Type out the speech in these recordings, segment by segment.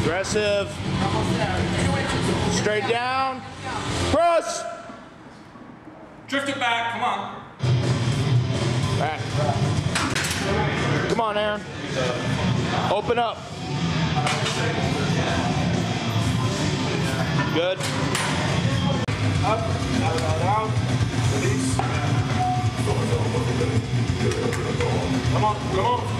Aggressive. Straight down. Cross. Drift it back. Come on. Come on, Aaron. Open up. Good. Up, out. Release. Come on, come on.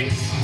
please.